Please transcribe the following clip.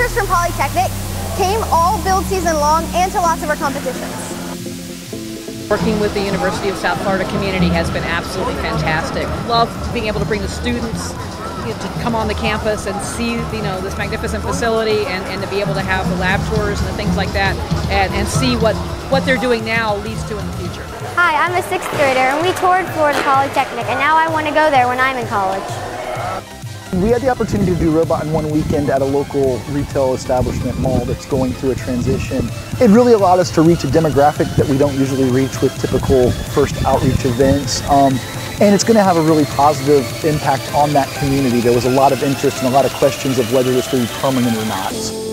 teachers from Polytechnic came all build season long and to lots of our competitions. Working with the University of South Florida community has been absolutely fantastic. Love being able to bring the students to come on the campus and see you know this magnificent facility and, and to be able to have the lab tours and the things like that and, and see what, what they're doing now leads to in the future. Hi, I'm a sixth grader and we toured Florida Polytechnic and now I want to go there when I'm in college. We had the opportunity to do Robot in one weekend at a local retail establishment mall that's going through a transition. It really allowed us to reach a demographic that we don't usually reach with typical FIRST outreach events. Um, and it's going to have a really positive impact on that community. There was a lot of interest and a lot of questions of whether this would be permanent or not.